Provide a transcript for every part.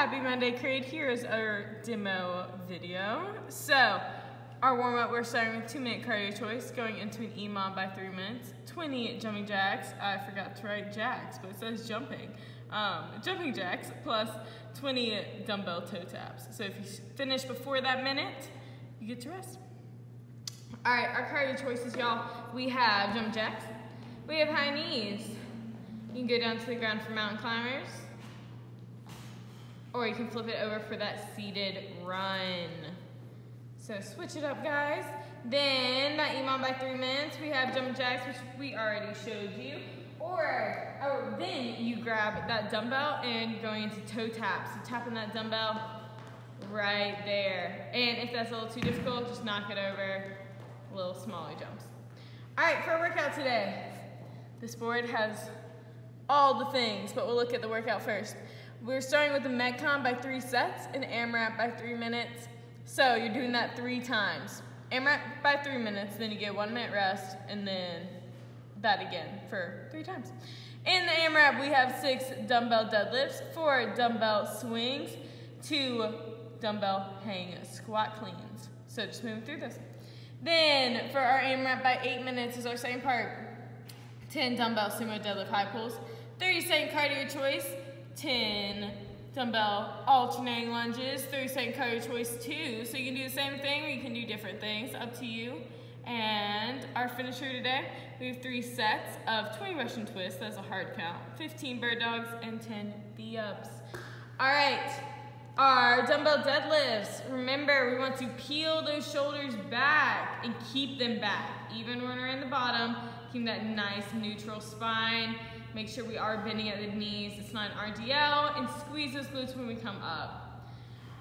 Happy Monday, Creed. Here is our demo video. So, our warm-up, we're starting with two minute cardio choice, going into an EMOM by three minutes, 20 jumping jacks. I forgot to write jacks, but it says jumping. Um, jumping jacks plus 20 dumbbell toe taps. So if you finish before that minute, you get to rest. All right, our cardio choices, y'all. We have jump jacks. We have high knees. You can go down to the ground for mountain climbers. Or you can flip it over for that seated run. So switch it up, guys. Then that EMOM by three minutes, we have jump jacks, which we already showed you. Or, oh, then you grab that dumbbell and going into toe taps. So tapping that dumbbell right there. And if that's a little too difficult, just knock it over little smaller jumps. All right, for our workout today, this board has all the things, but we'll look at the workout first. We're starting with the Metcon by three sets and AMRAP by three minutes. So you're doing that three times. AMRAP by three minutes, then you get one minute rest, and then that again for three times. In the AMRAP, we have six dumbbell deadlifts, four dumbbell swings, two dumbbell hang squat cleans. So just moving through this. Then for our AMRAP by eight minutes is our same part. 10 dumbbell sumo deadlift high pulls, 30 second cardio choice, 10 dumbbell alternating lunges, 30 second cardio choice two. So you can do the same thing or you can do different things, up to you. And our finisher today, we have three sets of 20 Russian twists, that's a hard count, 15 bird dogs, and 10 V-ups. All right, our dumbbell deadlifts. Remember, we want to peel those shoulders back and keep them back. Even when we're in the bottom, keep that nice neutral spine. Make sure we are bending at the knees. It's not an RDL. And squeeze those glutes when we come up.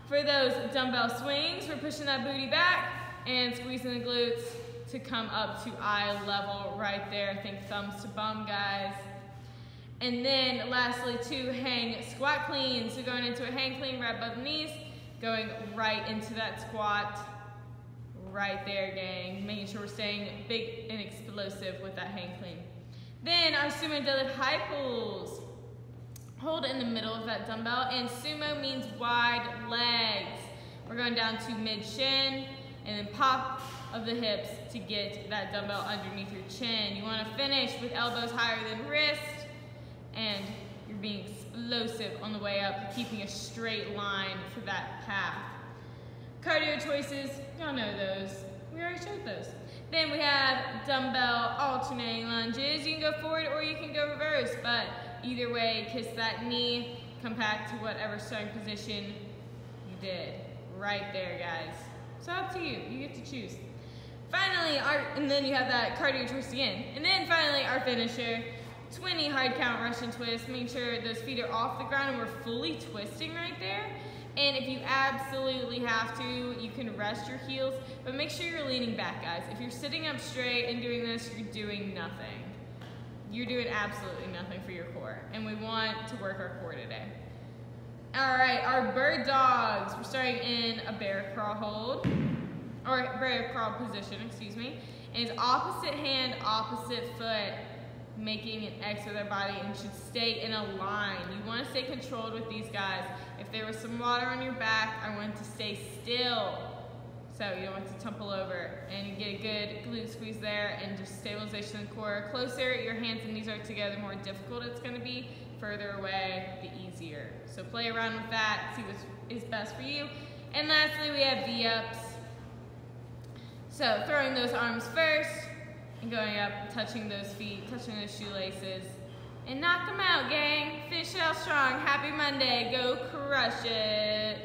For those dumbbell swings, we're pushing that booty back and squeezing the glutes to come up to eye level right there. Think thumbs to bum, guys. And then lastly, two hang squat cleans. So going into a hang clean right above the knees, going right into that squat right there, gang. Making sure we're staying big and explosive with that hang clean. Sumo deadlift high pulls. Hold in the middle of that dumbbell, and sumo means wide legs. We're going down to mid shin, and then pop of the hips to get that dumbbell underneath your chin. You wanna finish with elbows higher than wrist, and you're being explosive on the way up, keeping a straight line for that path. Cardio choices, y'all know those. We already showed those. Then we have dumbbell alternating lunges. You can go forward or you can go reverse, but either way, kiss that knee, come back to whatever starting position you did. Right there, guys. So up to you, you get to choose. Finally, our, and then you have that cardio twist again. And then finally, our finisher. 20 hard count Russian twists. Make sure those feet are off the ground and we're fully twisting right there. And if you absolutely have to, you can rest your heels, but make sure you're leaning back, guys. If you're sitting up straight and doing this, you're doing nothing. You're doing absolutely nothing for your core, and we want to work our core today. All right, our bird dogs. We're starting in a bear crawl hold, or bear crawl position, excuse me. And it's opposite hand, opposite foot making an X with their body and should stay in a line. You want to stay controlled with these guys. If there was some water on your back, I want to stay still. So you don't want to tumble over and get a good glute squeeze there and just stabilization of the core. Closer your hands and knees are together, more difficult it's going to be. Further away, the easier. So play around with that, see what is best for you. And lastly, we have V-ups. So throwing those arms first, and going up, touching those feet, touching those shoelaces. And knock them out, gang. Fish out strong. Happy Monday. Go crush it.